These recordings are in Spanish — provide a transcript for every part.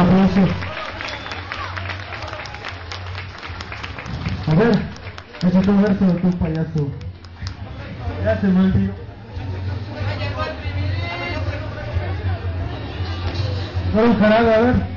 aplauso. A ver, un verso de tu payaso. Dale un jarabe, a ver.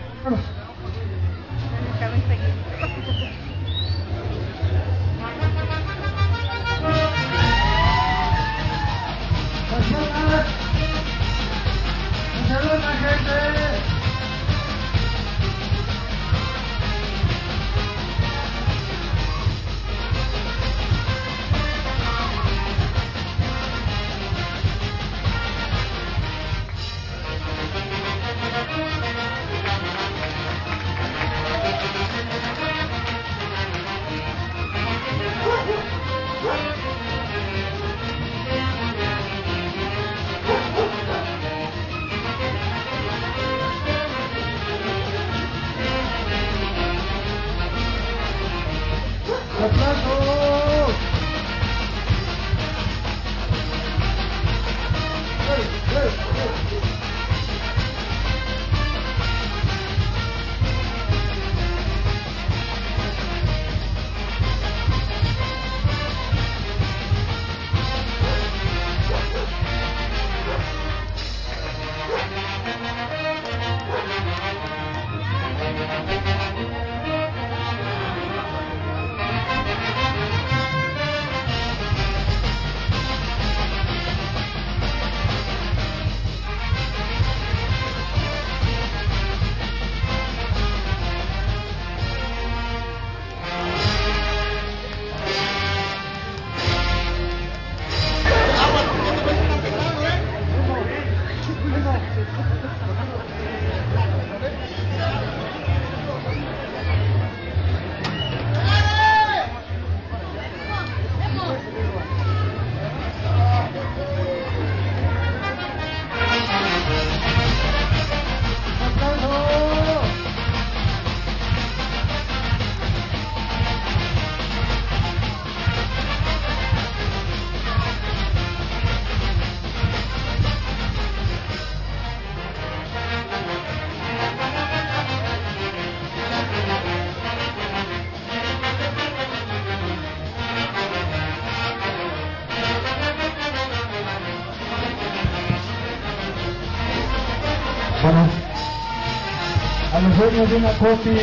Los dueños de una copy,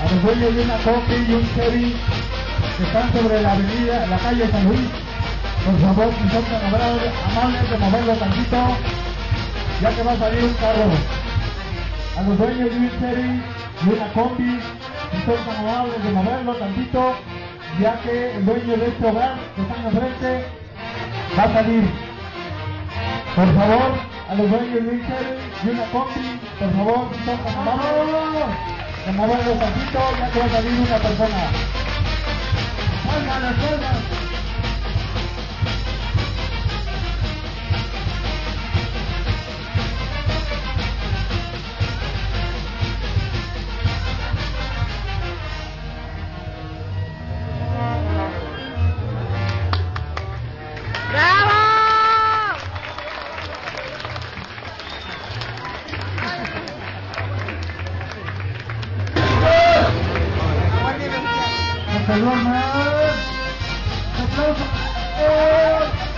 a los dueños de una copy y un Chevy que están sobre la avenida, la calle San Luis, por favor, si son tan amables, de moverlo tantito, ya que va a salir un carro. A los dueños de un Chevy y una combi, si son tan amables de moverlo tantito, ya que el dueño de este hogar que están enfrente va a salir. Por favor, a los Chevy y una combi, por favor, son tan amables de moverlo tantito, ya que va a salir una persona. ¡Palmas, las palmas! ¡Aplausos más! ¡Aplausos! ¡Eh! Las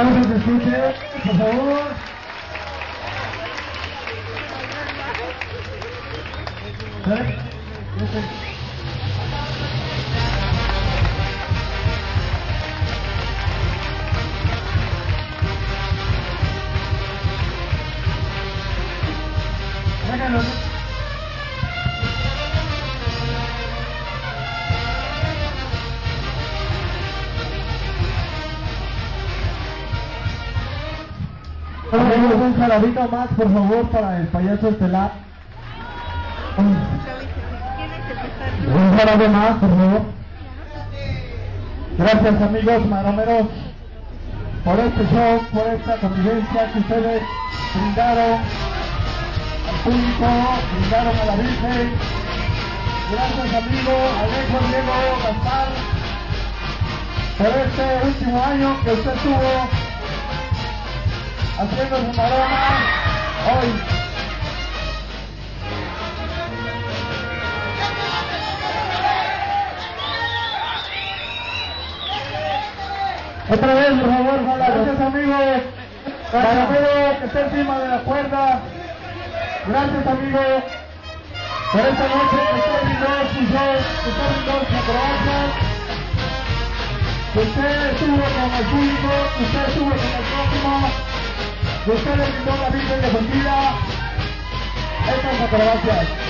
Aplausos escuche, por favor. Un saludito más, por favor, para el payaso estelar. Un saludo más, por favor. Gracias, amigos maromeros, por este show, por esta convivencia que ustedes brindaron al público, brindaron a la Virgen. Gracias, amigo Alejo Diego Gaspar, por este último año que usted tuvo haciendo su maroma hoy. Otra vez, por favor. Gracias, amigos. Caramelo que está encima de la cuerda. Gracias, amigo. Por esta noche que está show, que está acrobacia. Que usted estuvo con el público, usted estuvo con el próximo, que usted le brindó la Virgen defendida. Estas acrobacias.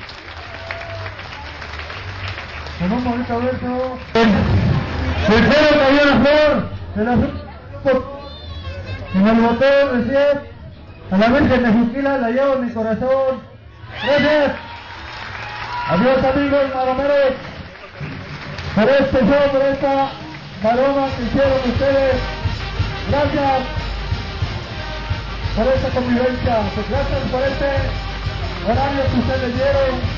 Bonito beso. Primero cayó la flor de la en el botón recién. A la Virgen de Juquila la llevo en mi corazón. Gracias. Adiós amigos maromeros. Por este show, por esta maroma que hicieron ustedes. Gracias por esta convivencia. Gracias por este horario que ustedes llevan.